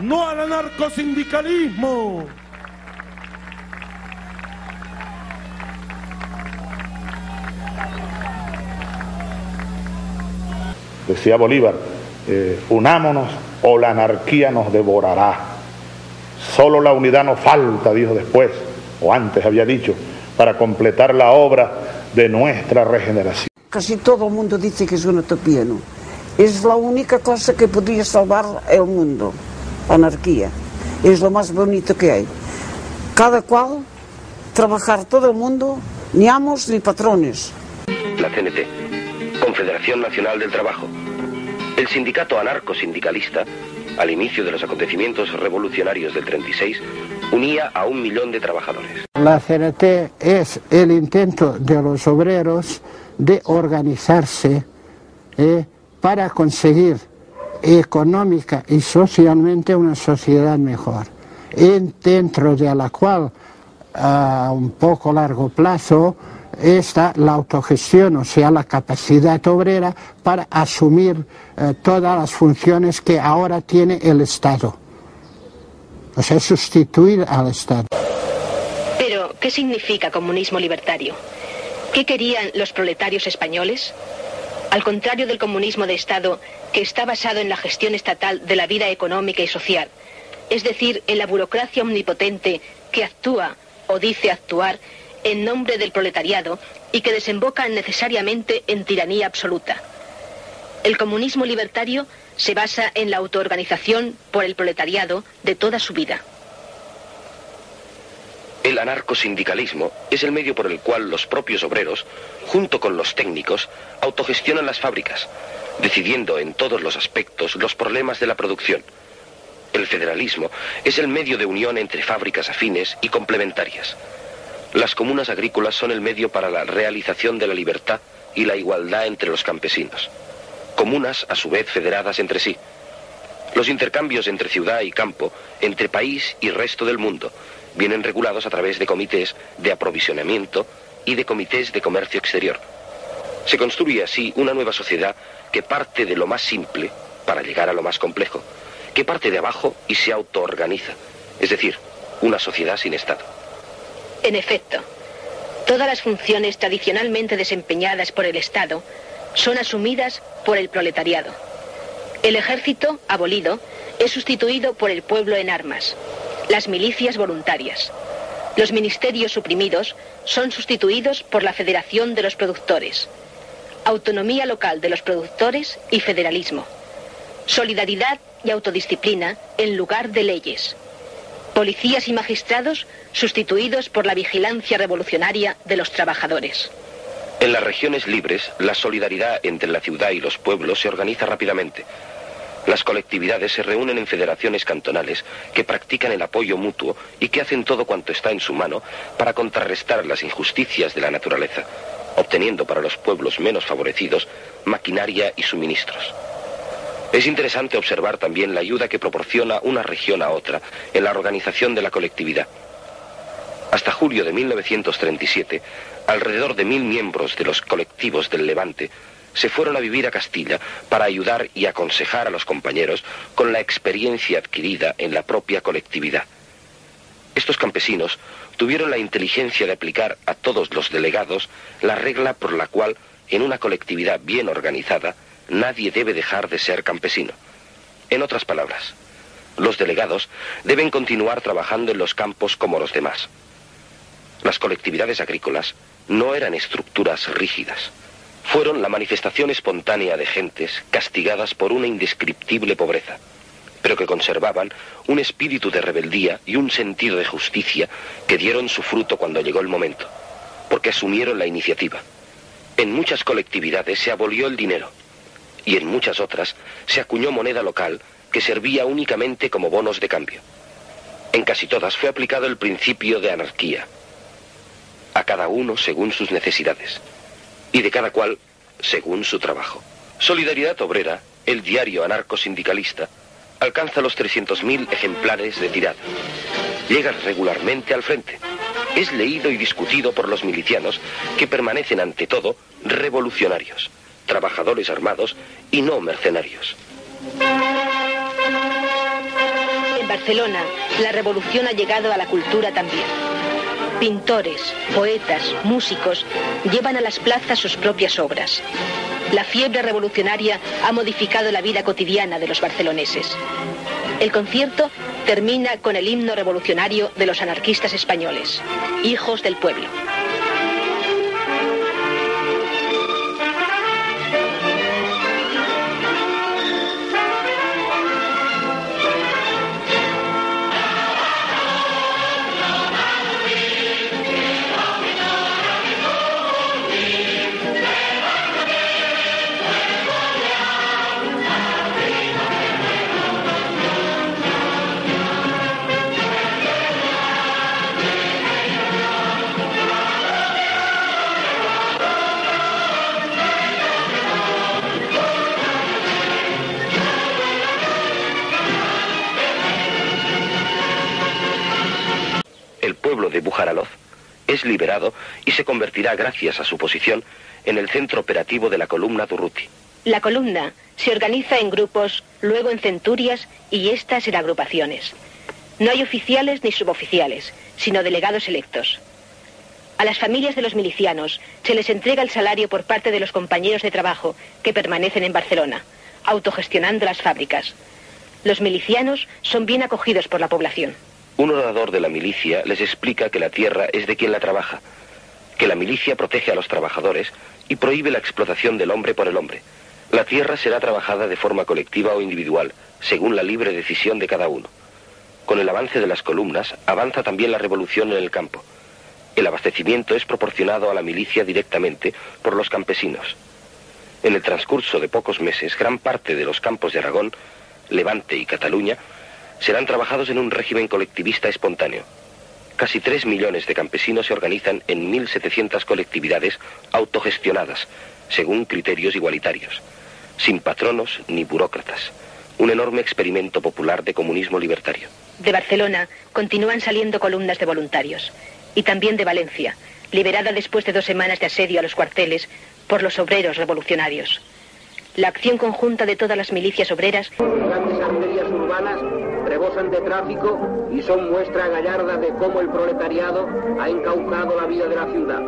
no al anarcosindicalismo. Decía Bolívar, eh, unámonos o la anarquía nos devorará. Solo la unidad nos falta, dijo después, o antes había dicho, para completar la obra de nuestra regeneración. Casi todo el mundo dice que es una utopía, ¿no? Es la única cosa que podría salvar el mundo, anarquía. Es lo más bonito que hay. Cada cual, trabajar todo el mundo, ni amos ni patrones. La CNT, Confederación Nacional del Trabajo, el sindicato anarco-sindicalista, al inicio de los acontecimientos revolucionarios del 36, unía a un millón de trabajadores. La CNT es el intento de los obreros de organizarse eh, para conseguir económica y socialmente una sociedad mejor, en, dentro de la cual a un poco largo plazo está la autogestión, o sea, la capacidad obrera para asumir eh, todas las funciones que ahora tiene el Estado. O sea, sustituir al Estado. Pero, ¿qué significa comunismo libertario? ¿Qué querían los proletarios españoles? Al contrario del comunismo de Estado, que está basado en la gestión estatal de la vida económica y social, es decir, en la burocracia omnipotente que actúa o dice actuar en nombre del proletariado y que desemboca necesariamente en tiranía absoluta. El comunismo libertario se basa en la autoorganización por el proletariado de toda su vida. El anarcosindicalismo es el medio por el cual los propios obreros, junto con los técnicos, autogestionan las fábricas, decidiendo en todos los aspectos los problemas de la producción. El federalismo es el medio de unión entre fábricas afines y complementarias. Las comunas agrícolas son el medio para la realización de la libertad y la igualdad entre los campesinos. Comunas, a su vez, federadas entre sí. Los intercambios entre ciudad y campo, entre país y resto del mundo, vienen regulados a través de comités de aprovisionamiento y de comités de comercio exterior. Se construye así una nueva sociedad que parte de lo más simple para llegar a lo más complejo, que parte de abajo y se autoorganiza, es decir, una sociedad sin Estado. En efecto, todas las funciones tradicionalmente desempeñadas por el Estado son asumidas por el proletariado. El ejército, abolido, es sustituido por el pueblo en armas, las milicias voluntarias. Los ministerios suprimidos son sustituidos por la Federación de los Productores, autonomía local de los productores y federalismo, solidaridad y autodisciplina en lugar de leyes, policías y magistrados sustituidos por la vigilancia revolucionaria de los trabajadores. En las regiones libres, la solidaridad entre la ciudad y los pueblos se organiza rápidamente. Las colectividades se reúnen en federaciones cantonales que practican el apoyo mutuo y que hacen todo cuanto está en su mano para contrarrestar las injusticias de la naturaleza, obteniendo para los pueblos menos favorecidos maquinaria y suministros. Es interesante observar también la ayuda que proporciona una región a otra en la organización de la colectividad. Hasta julio de 1937, alrededor de mil miembros de los colectivos del Levante se fueron a vivir a Castilla para ayudar y aconsejar a los compañeros con la experiencia adquirida en la propia colectividad. Estos campesinos tuvieron la inteligencia de aplicar a todos los delegados la regla por la cual, en una colectividad bien organizada, nadie debe dejar de ser campesino. En otras palabras, los delegados deben continuar trabajando en los campos como los demás. Las colectividades agrícolas no eran estructuras rígidas. Fueron la manifestación espontánea de gentes castigadas por una indescriptible pobreza, pero que conservaban un espíritu de rebeldía y un sentido de justicia que dieron su fruto cuando llegó el momento, porque asumieron la iniciativa. En muchas colectividades se abolió el dinero, y en muchas otras se acuñó moneda local que servía únicamente como bonos de cambio. En casi todas fue aplicado el principio de anarquía, a cada uno según sus necesidades, y de cada cual según su trabajo. Solidaridad Obrera, el diario anarco-sindicalista, alcanza los 300.000 ejemplares de tirada. Llega regularmente al frente. Es leído y discutido por los milicianos que permanecen ante todo revolucionarios trabajadores armados y no mercenarios. En Barcelona, la revolución ha llegado a la cultura también. Pintores, poetas, músicos llevan a las plazas sus propias obras. La fiebre revolucionaria ha modificado la vida cotidiana de los barceloneses. El concierto termina con el himno revolucionario de los anarquistas españoles, Hijos del Pueblo. Pueblo de Bujaraloz es liberado y se convertirá, gracias a su posición, en el centro operativo de la columna Durruti. La columna se organiza en grupos, luego en centurias y estas en agrupaciones. No hay oficiales ni suboficiales, sino delegados electos. A las familias de los milicianos se les entrega el salario por parte de los compañeros de trabajo que permanecen en Barcelona, autogestionando las fábricas. Los milicianos son bien acogidos por la población. Un orador de la milicia les explica que la tierra es de quien la trabaja, que la milicia protege a los trabajadores y prohíbe la explotación del hombre por el hombre. La tierra será trabajada de forma colectiva o individual, según la libre decisión de cada uno. Con el avance de las columnas, avanza también la revolución en el campo. El abastecimiento es proporcionado a la milicia directamente por los campesinos. En el transcurso de pocos meses, gran parte de los campos de Aragón, Levante y Cataluña serán trabajados en un régimen colectivista espontáneo. Casi 3 millones de campesinos se organizan en 1.700 colectividades autogestionadas, según criterios igualitarios, sin patronos ni burócratas. Un enorme experimento popular de comunismo libertario. De Barcelona continúan saliendo columnas de voluntarios. Y también de Valencia, liberada después de dos semanas de asedio a los cuarteles por los obreros revolucionarios. La acción conjunta de todas las milicias obreras grandes arterias urbanas rebosan de tráfico y son muestra gallarda de cómo el proletariado ha encauzado la vida de la ciudad.